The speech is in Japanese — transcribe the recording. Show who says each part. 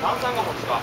Speaker 1: 炭酸が持つか。